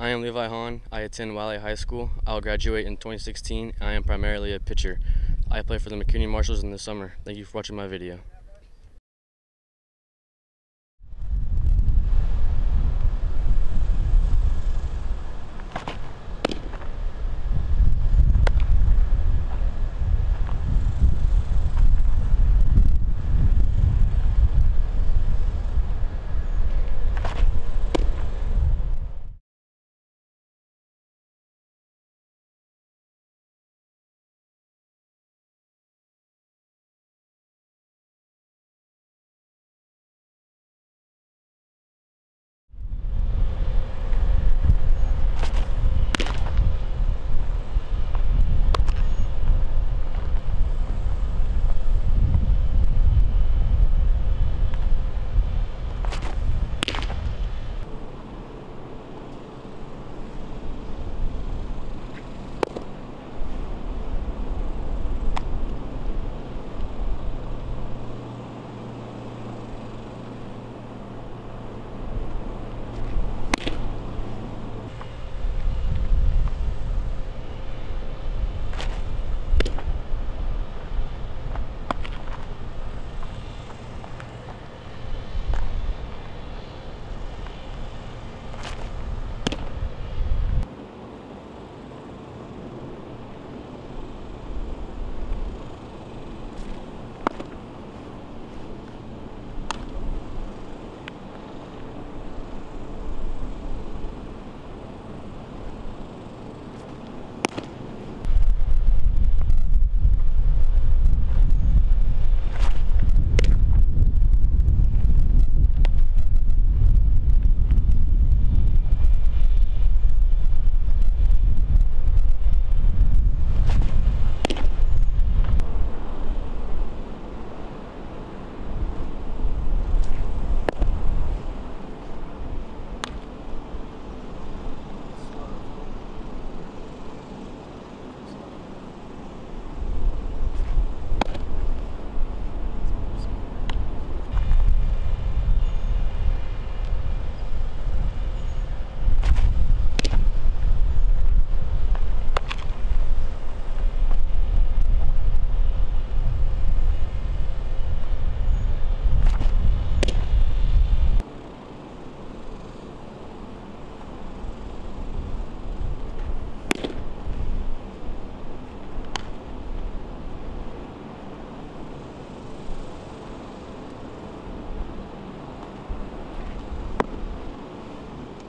I am Levi Hon. I attend Wylie High School. I'll graduate in 2016. I am primarily a pitcher. I play for the McKinney Marshals in the summer. Thank you for watching my video.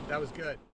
That was good.